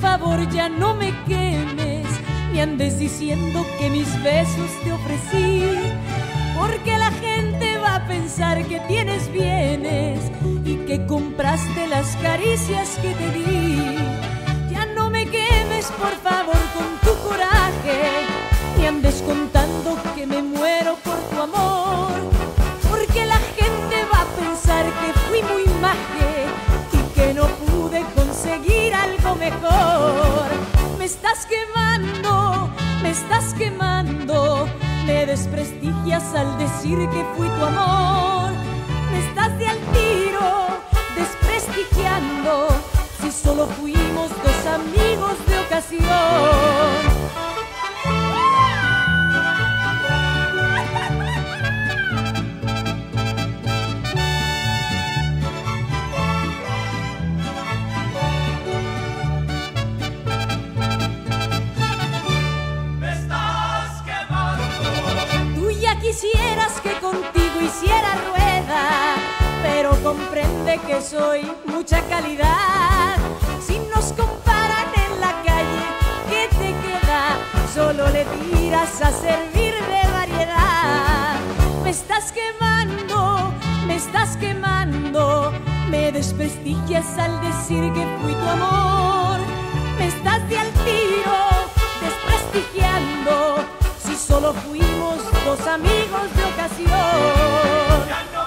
favor ya no me quemes, ni andes diciendo que mis besos te ofrecí, porque la gente va a pensar que tienes bienes y que compraste las caricias que te di. Ya no me quemes, por favor, con tu coraje, ni andes contando que me muero por tu amor, estás quemando, me estás quemando, me desprestigias al decir que fui tu amor. Me estás de al tiro, desprestigiando, si solo fuimos dos amigos de ocasión. Quisieras que contigo hiciera rueda, pero comprende que soy mucha calidad. Si nos comparan en la calle, ¿qué te queda? Solo le tiras a servir de variedad. Me estás quemando, me estás quemando, me desprestigias al decir que fui tu amor. Me estás de al tiro, desprestigiando, si solo dos amigos de ocasión.